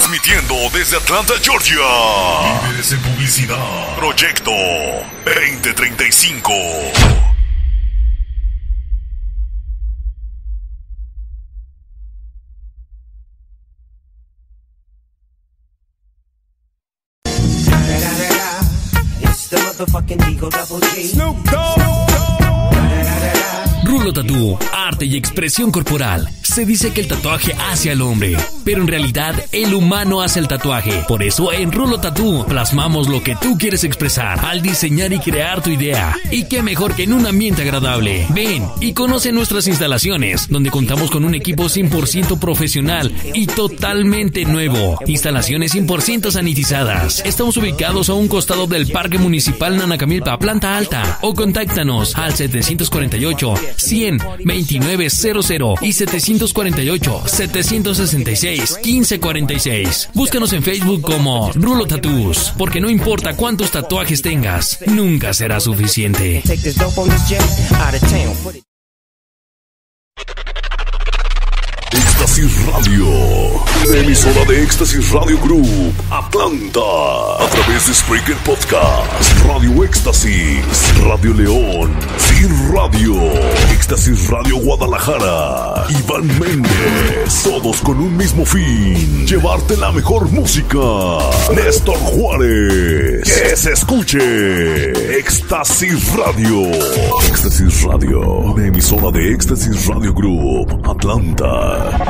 Transmitiendo desde Atlanta, Georgia. Publicidad. Proyecto 2035. Rulo Tatú, arte y expresión corporal. Se dice que el tatuaje hace al hombre, pero en realidad el humano hace el tatuaje. Por eso en Rulo Tatú plasmamos lo que tú quieres expresar al diseñar y crear tu idea. Y qué mejor que en un ambiente agradable. Ven y conoce nuestras instalaciones, donde contamos con un equipo 100% profesional y totalmente nuevo. Instalaciones 100% sanitizadas. Estamos ubicados a un costado del Parque Municipal Nanacamilpa, planta alta. O contáctanos al 748 100 2900 y 748 766 1546. Búscanos en Facebook como Rulo Tattoos, porque no importa cuántos tatuajes tengas, nunca será suficiente. Éxtasis Radio. Emisora de Éxtasis Radio Group, Atlanta. A través de Spreaker Podcast, Radio Éxtasis, Radio León, Sin Radio, Éxtasis Radio Guadalajara, Iván Méndez. Todos con un mismo fin: llevarte la mejor música. Néstor Juárez. Que se escuche. Éxtasis Radio. Éxtasis Radio, la emisora de Éxtasis Radio Group, Atlanta.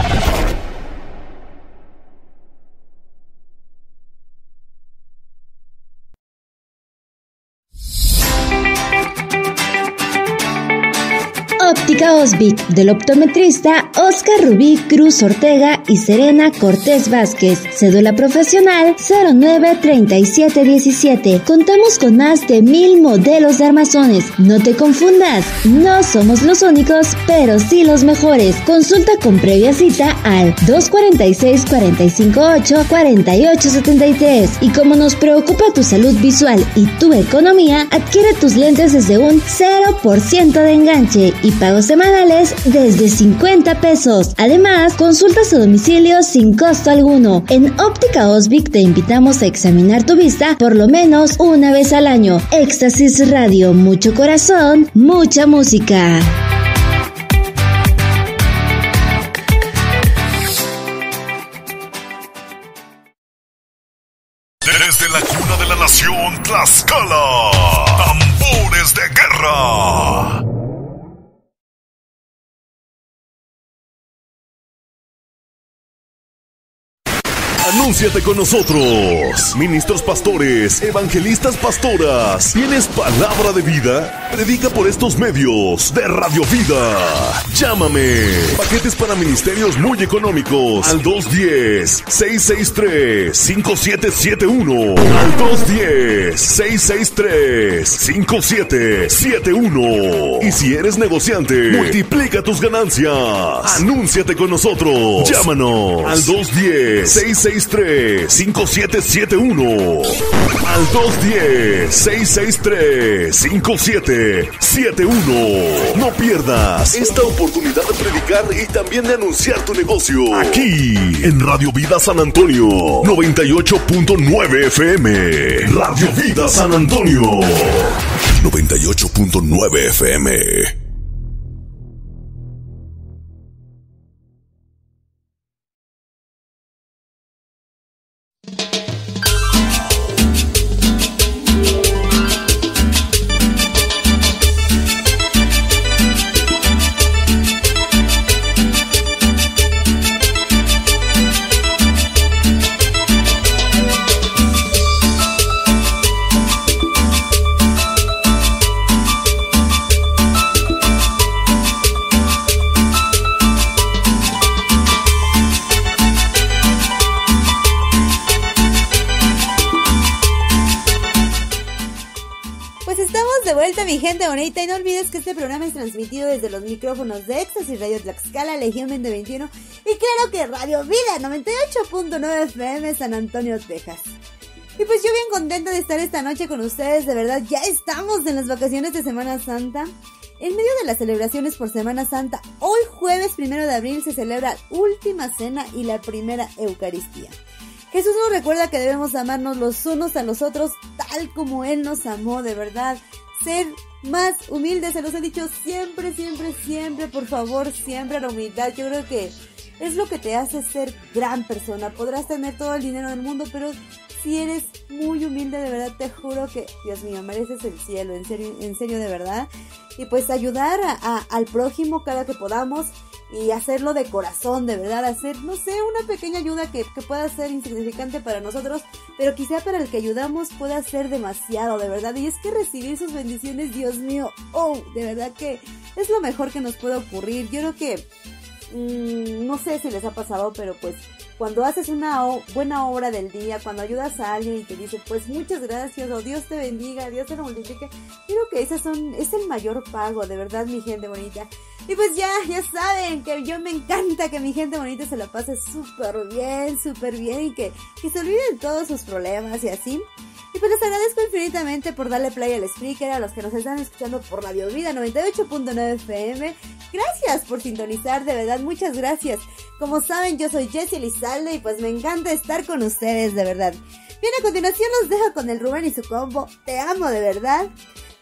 Del optometrista Oscar Rubí Cruz Ortega y Serena Cortés Vázquez. Cédula profesional 093717. Contamos con más de mil modelos de armazones. No te confundas, no somos los únicos, pero sí los mejores. Consulta con previa cita al 246 458 4873. Y como nos preocupa tu salud visual y tu economía, adquiere tus lentes desde un 0% de enganche y pagos semanales desde 50 pesos. Además, consultas a domicilio sin costo alguno. En Óptica Osvic te invitamos a examinar tu vista por lo menos una vez al año. Éxtasis Radio, mucho corazón, mucha música. Anúnciate con nosotros. Ministros pastores, evangelistas pastoras. ¿Tienes palabra de vida? Predica por estos medios de Radio Vida. Llámame. Paquetes para ministerios muy económicos. Al 210-663-5771. Al 210-663-5771. Y si eres negociante, multiplica tus ganancias. Anúnciate con nosotros. Llámanos al 210 663 5771 Al 210-663-5771. No pierdas esta oportunidad de predicar y también de anunciar tu negocio. Aquí, en Radio Vida San Antonio, 98.9 FM. Radio Vida San Antonio, 98.9 FM. Vuelta, mi gente bonita. Y no olvides que este programa es transmitido desde los micrófonos de Éxtasis Radio Tlaxcala, Legión 2021. Y claro que Radio Vida 98.9 FM San Antonio, Texas. Y pues yo bien contenta de estar esta noche con ustedes, de verdad, ya estamos en las vacaciones de Semana Santa. En medio de las celebraciones por Semana Santa, hoy jueves primero de abril se celebra última cena y la primera Eucaristía. Jesús nos recuerda que debemos amarnos los unos a los otros tal como Él nos amó, de verdad. Ser más humildes, se los he dicho siempre, siempre, siempre, por favor, siempre la humildad. Yo creo que es lo que te hace ser gran persona. Podrás tener todo el dinero del mundo, pero si eres muy humilde, de verdad te juro que, Dios mío, mereces el cielo, en serio, en serio de verdad. Y pues ayudar al prójimo cada que podamos y hacerlo de corazón, de verdad, hacer, no sé, una pequeña ayuda que, que, pueda ser insignificante para nosotros, pero quizá para el que ayudamos pueda ser demasiado, de verdad. Y es que recibir sus bendiciones, Dios mío, oh, de verdad que es lo mejor que nos puede ocurrir. Yo creo que, mmm, no sé si les ha pasado, pero pues cuando haces una buena obra del día, cuando ayudas a alguien y te dice, pues muchas gracias, o Dios te bendiga, Dios te lo multiplique, creo que ese son, es el mayor pago, de verdad, mi gente bonita. Y pues ya, ya saben que yo me encanta que mi gente bonita se la pase súper bien, súper bien y que se olviden todos sus problemas y así. Y pues les agradezco infinitamente por darle play al speaker, a los que nos están escuchando por Radio Vida 98.9 FM. Gracias por sintonizar, de verdad, muchas gracias. Como saben, yo soy Jessie Elizalde y pues me encanta estar con ustedes, de verdad. Bien, a continuación los dejo con el Rubén y su combo. Te amo, de verdad.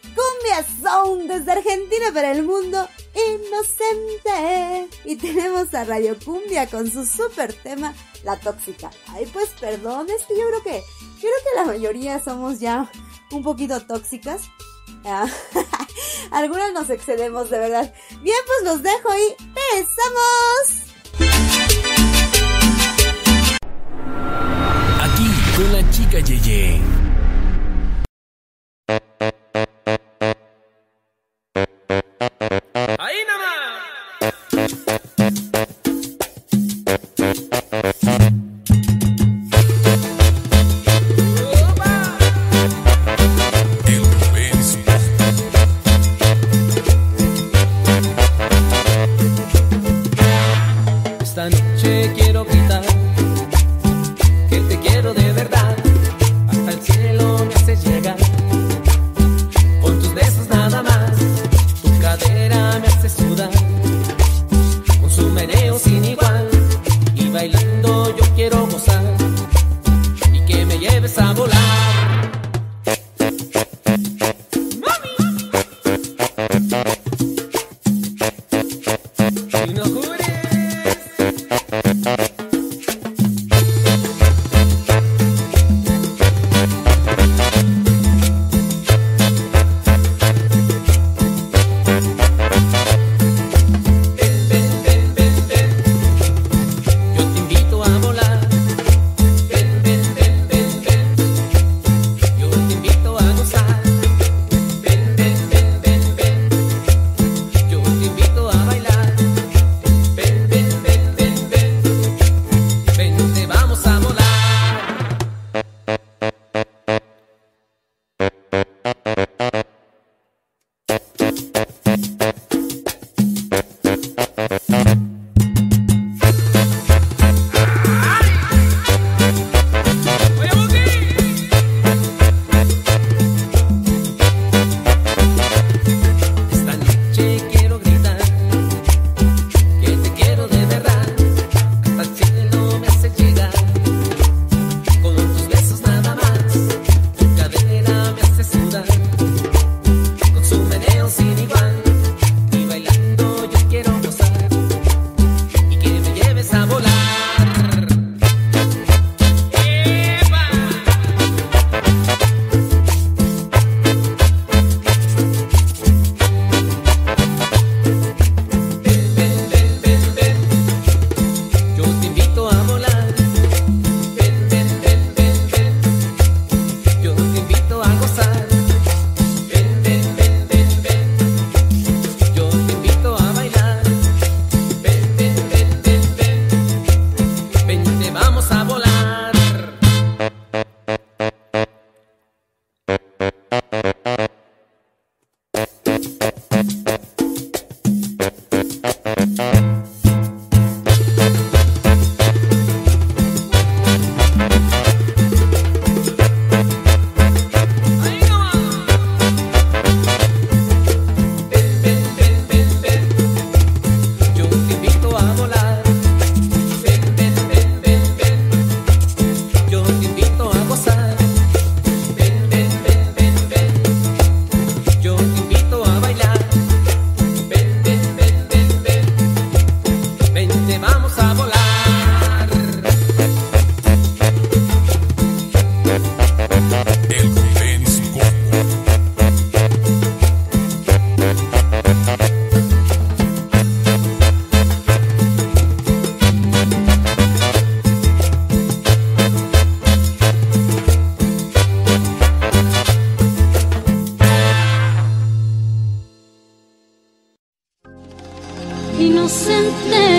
Cumbia Sound desde Argentina para el mundo, inocente. Y tenemos a Radio Cumbia con su super tema, La Tóxica. Ay, pues perdón, es que yo creo que, creo que la mayoría somos ya un poquito tóxicas. Ah, algunas nos excedemos, de verdad. Bien, pues los dejo y empezamos. Aquí con la chica Yeye. innocent name.